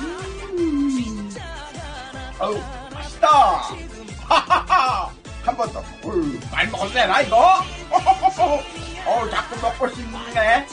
음. 아유, 맛있다. 하하하. 한 번 더. 음, 많이 먹었네, 나 이거. 어우, 자꾸 먹고 싶네.